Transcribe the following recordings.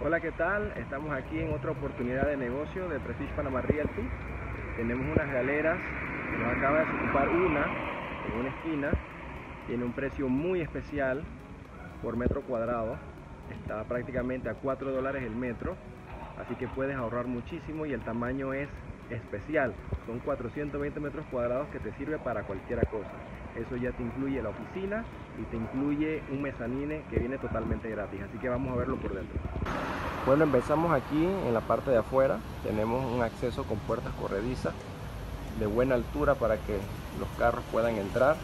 Hola, ¿qué tal? Estamos aquí en otra oportunidad de negocio de Prestige Panama Realty. Tenemos unas galeras, nos acaba de ocupar una en una esquina. Tiene un precio muy especial por metro cuadrado. Está prácticamente a 4 dólares el metro. Así que puedes ahorrar muchísimo y el tamaño es especial. Son 420 metros cuadrados que te sirve para cualquier cosa. Eso ya te incluye la oficina y te incluye un mezanine que viene totalmente gratis. Así que vamos a verlo por dentro. Bueno, empezamos aquí en la parte de afuera. Tenemos un acceso con puertas corredizas de buena altura para que los carros puedan entrar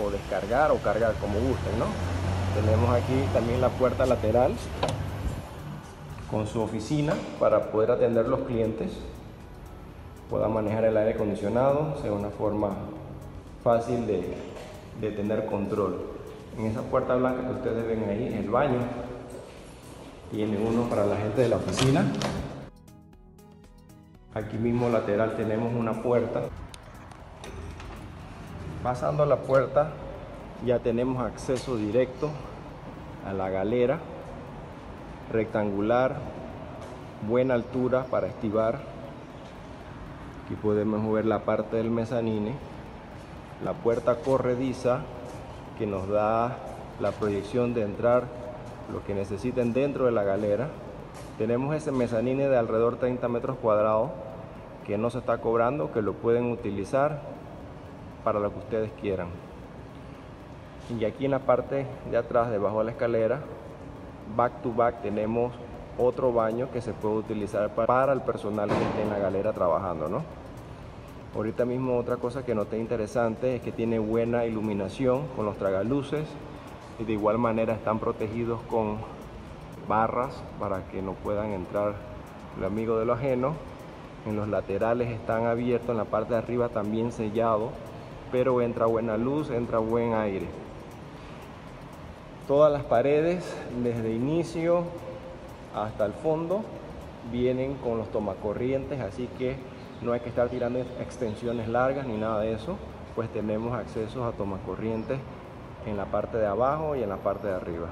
o descargar o cargar como gusten, ¿no? Tenemos aquí también la puerta lateral con su oficina para poder atender los clientes pueda manejar el aire acondicionado, sea una forma fácil de, de tener control. En esa puerta blanca que ustedes ven ahí, el baño, tiene uno para la gente de la oficina. Aquí mismo lateral tenemos una puerta. Pasando la puerta ya tenemos acceso directo a la galera rectangular, buena altura para estivar Aquí podemos ver la parte del mezanine, la puerta corrediza que nos da la proyección de entrar lo que necesiten dentro de la galera. Tenemos ese mezanine de alrededor 30 metros cuadrados que no se está cobrando, que lo pueden utilizar para lo que ustedes quieran. Y aquí en la parte de atrás, debajo de la escalera, back to back tenemos otro baño que se puede utilizar para el personal que esté en la galera trabajando, ¿no? Ahorita mismo otra cosa que noté interesante es que tiene buena iluminación con los tragaluces y de igual manera están protegidos con barras para que no puedan entrar el amigo de lo ajeno. En los laterales están abiertos, en la parte de arriba también sellado, pero entra buena luz, entra buen aire. Todas las paredes desde inicio hasta el fondo vienen con los tomacorrientes, así que no hay que estar tirando extensiones largas ni nada de eso, pues tenemos acceso a tomacorrientes en la parte de abajo y en la parte de arriba.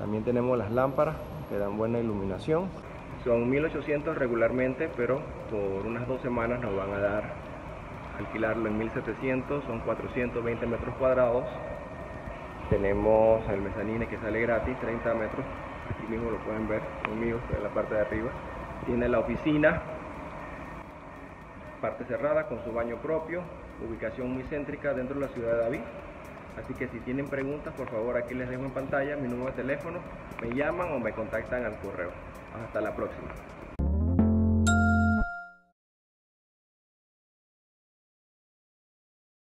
También tenemos las lámparas que dan buena iluminación. Son 1800 regularmente, pero por unas dos semanas nos van a dar alquilarlo en 1700, son 420 metros cuadrados. Tenemos el mezanine que sale gratis, 30 metros aquí mismo lo pueden ver conmigo, en la parte de arriba. Tiene la oficina, parte cerrada con su baño propio, ubicación muy céntrica dentro de la ciudad de David. Así que si tienen preguntas, por favor aquí les dejo en pantalla mi número de teléfono, me llaman o me contactan al correo. Hasta la próxima.